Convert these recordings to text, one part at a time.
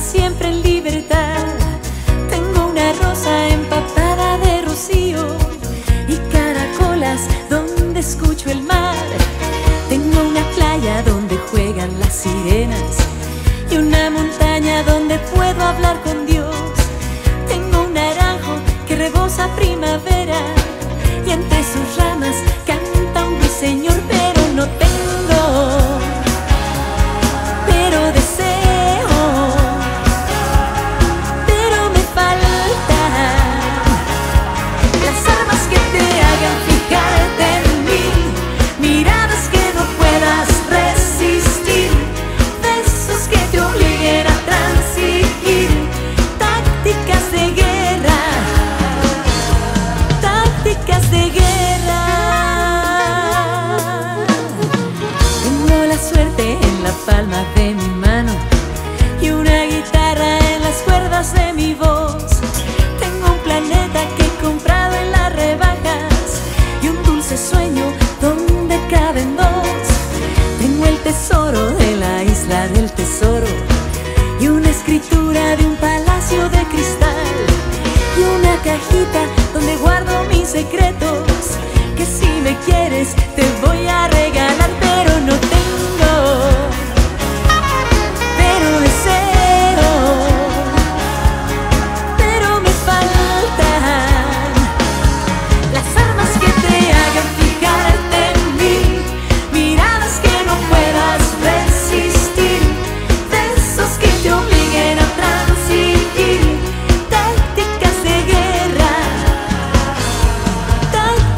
siempre en libertad. secretos que si me quieres te voy a regalar.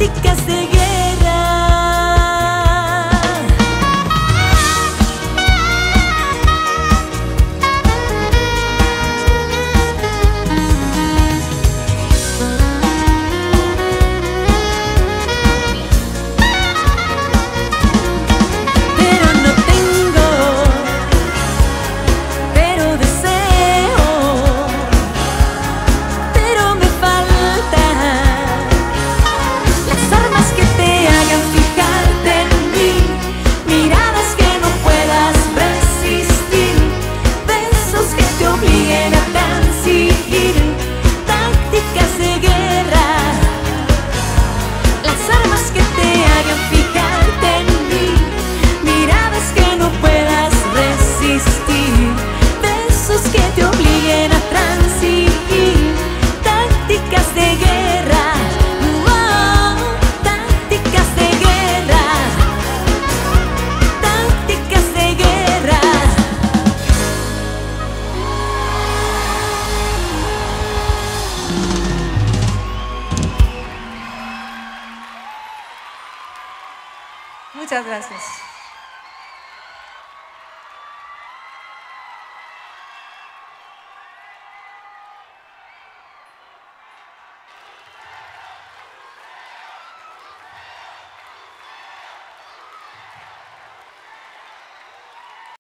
Because Muchas gracias.